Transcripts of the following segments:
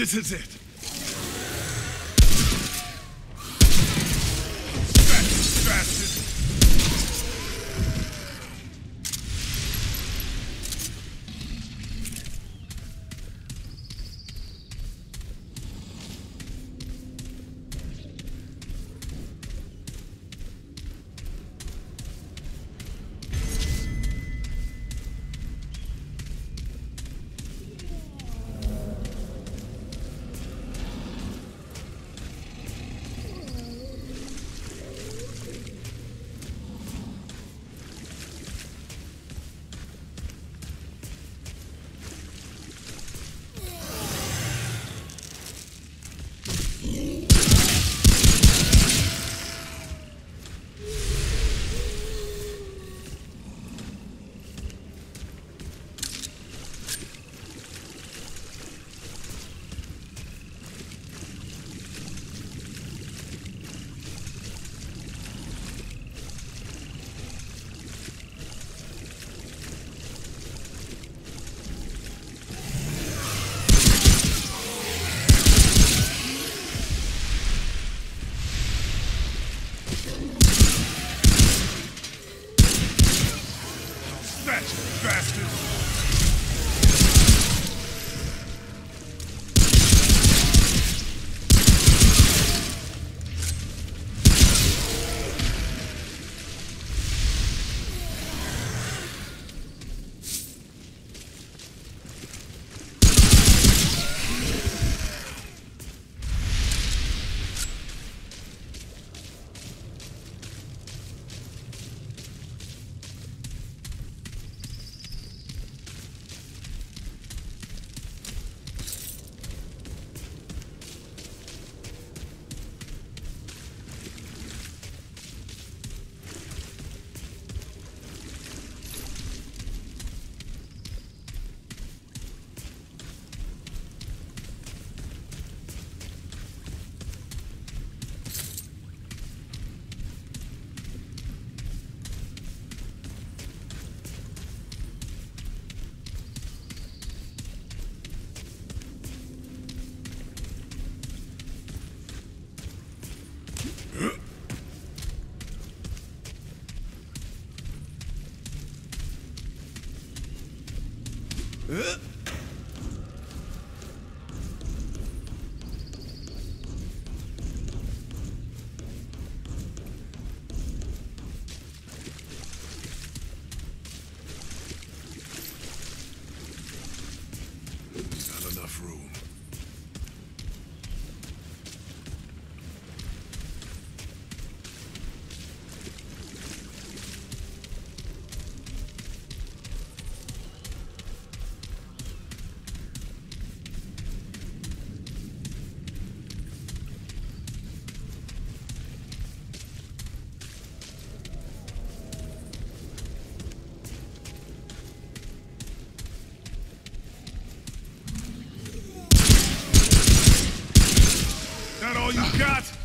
This is it. That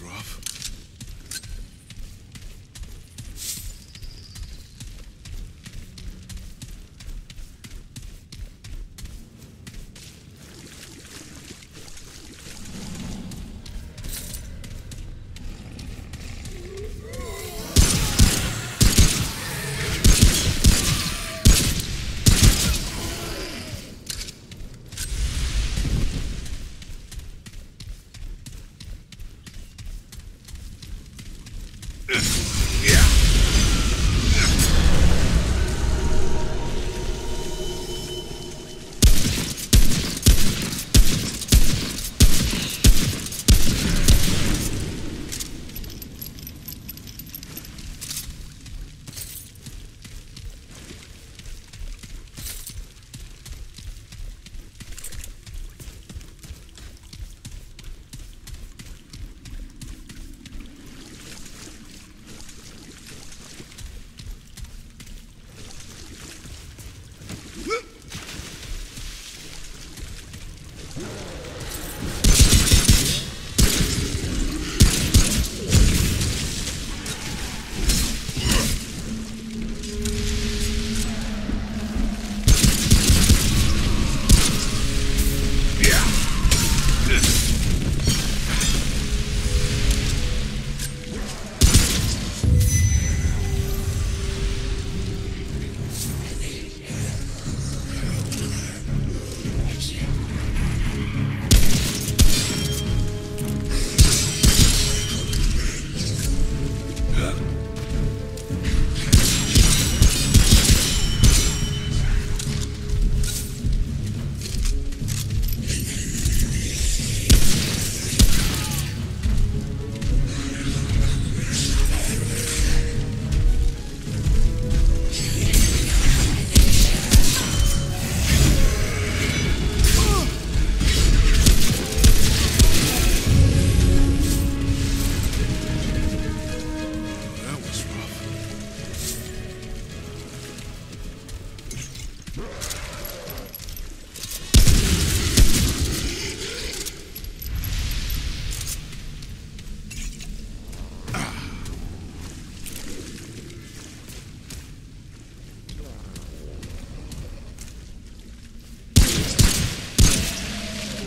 That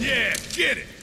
Yeah, get it.